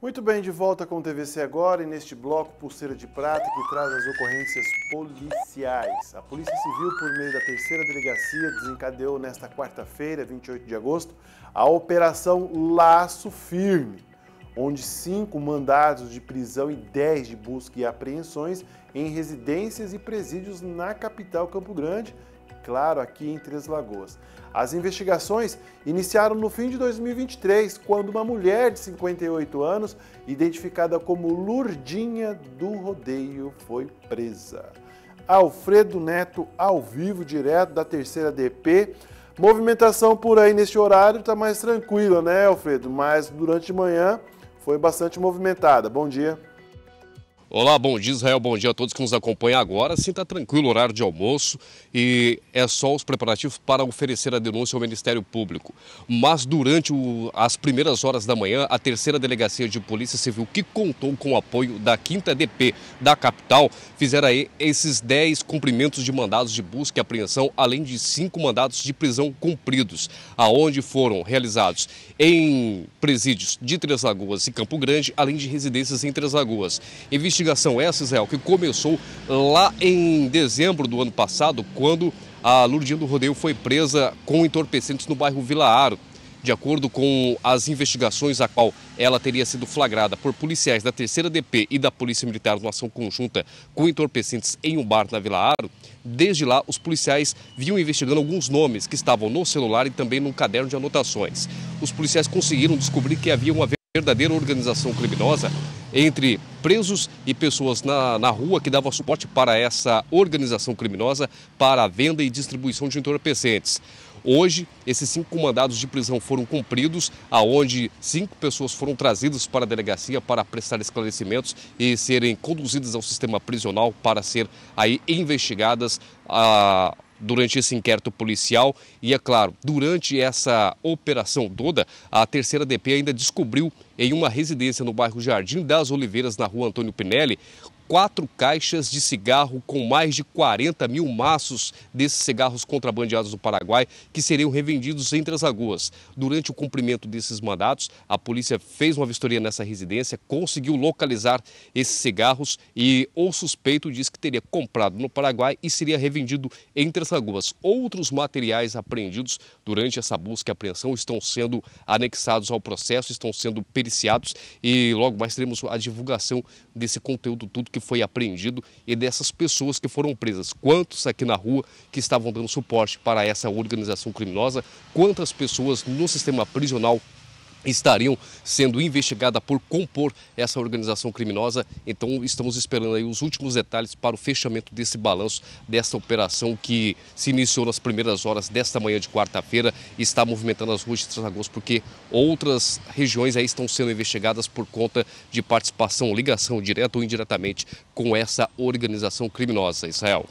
Muito bem, de volta com o TVC agora e neste bloco Pulseira de Prata que traz as ocorrências policiais. A Polícia Civil, por meio da terceira delegacia, desencadeou nesta quarta-feira, 28 de agosto, a Operação Laço Firme, onde cinco mandados de prisão e dez de busca e apreensões em residências e presídios na capital Campo Grande claro, aqui em Três Lagoas. As investigações iniciaram no fim de 2023, quando uma mulher de 58 anos, identificada como Lurdinha do Rodeio, foi presa. Alfredo Neto, ao vivo, direto da terceira DP. Movimentação por aí neste horário está mais tranquila, né, Alfredo? Mas durante a manhã foi bastante movimentada. Bom dia. Olá, bom dia Israel, bom dia a todos que nos acompanham agora. Sim, está tranquilo o horário de almoço e é só os preparativos para oferecer a denúncia ao Ministério Público. Mas durante o, as primeiras horas da manhã, a terceira delegacia de Polícia Civil, que contou com o apoio da 5 DP da capital, fizeram aí esses 10 cumprimentos de mandados de busca e apreensão, além de cinco mandados de prisão cumpridos, aonde foram realizados em presídios de Três Lagoas e Campo Grande, além de residências em Três Lagoas investigação essa, Israel, que começou lá em dezembro do ano passado, quando a Lurdinha do Rodeio foi presa com entorpecentes no bairro Vila Aro. De acordo com as investigações a qual ela teria sido flagrada por policiais da terceira DP e da Polícia Militar numa ação conjunta com entorpecentes em um bar na Vila Aro, desde lá os policiais vinham investigando alguns nomes que estavam no celular e também num caderno de anotações. Os policiais conseguiram descobrir que havia uma verdadeira organização criminosa entre presos e pessoas na, na rua que davam suporte para essa organização criminosa para a venda e distribuição de entorpecentes. Hoje, esses cinco mandados de prisão foram cumpridos, aonde cinco pessoas foram trazidas para a delegacia para prestar esclarecimentos e serem conduzidas ao sistema prisional para ser aí investigadas. Ah, durante esse inquérito policial. E é claro, durante essa operação toda, a terceira DP ainda descobriu em uma residência no bairro Jardim das Oliveiras, na rua Antônio Pinelli, quatro caixas de cigarro com mais de 40 mil maços desses cigarros contrabandeados do Paraguai que seriam revendidos entre as lagoas. Durante o cumprimento desses mandatos, a polícia fez uma vistoria nessa residência, conseguiu localizar esses cigarros e o suspeito disse que teria comprado no Paraguai e seria revendido entre as lagoas. Outros materiais apreendidos durante essa busca e apreensão estão sendo anexados ao processo, estão sendo periciados e logo mais teremos a divulgação desse conteúdo tudo que que foi apreendido e dessas pessoas que foram presas. Quantos aqui na rua que estavam dando suporte para essa organização criminosa? Quantas pessoas no sistema prisional estariam sendo investigadas por compor essa organização criminosa. Então estamos esperando aí os últimos detalhes para o fechamento desse balanço dessa operação que se iniciou nas primeiras horas desta manhã de quarta-feira e está movimentando as ruas de Trás porque outras regiões aí estão sendo investigadas por conta de participação, ligação direta ou indiretamente com essa organização criminosa. Israel.